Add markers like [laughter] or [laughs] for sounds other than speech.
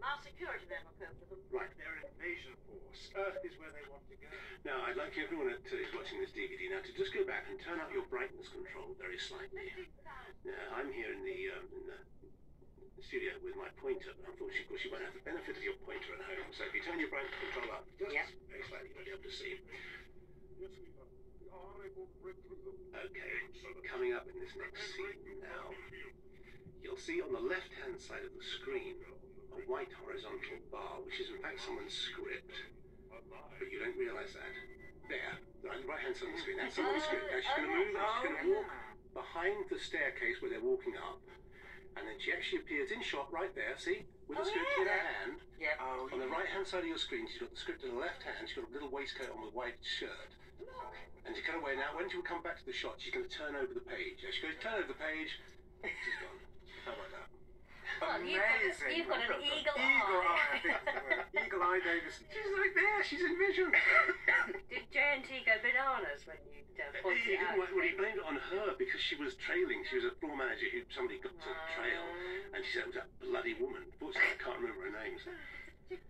them. Our security men will cope with them. Right. They're an invasion force. Earth is where they want to go. Now, I'd like everyone that uh, is watching this DVD now to just go back and turn up your brightness control very slightly. Now, I'm here in the, um, in the studio with my pointer, but unfortunately, of course, you won't have the benefit of your pointer at home. So if you turn your brightness control up just Yep. very slightly, you'll be able to see. Yes, we are. We are able to break through them. Okay, coming up in this next scene now, you'll see on the left-hand side of the screen a white horizontal bar, which is in fact someone's script, but you don't realise that. There, on the right-hand side of the screen, that's oh, someone's script. Now she's going to oh, move, she's going to walk behind the staircase where they're walking up, and then she actually appears in shot right there, see, with the Oh, script in her hand. Yep. Oh, On the right-hand side of your screen, she's got the script in the left hand, she's got a little waistcoat on with a white shirt. And she cut away. Now, when she will come back to the shot, she's going to turn over the page. As she goes, turn over the page, she's gone. How about that? Well, you've got- you've got an eagle Eagle eye. eye. I think that's the word. Eagle eye Davison. She's like there. She's in vision. Did JNT go bananas when you uh, he pointed it didn't out? well, he blamed it on her because she was trailing. She was a floor manager who somebody got to trail, and she said it was that bloody woman. I can't remember her name. [laughs] So.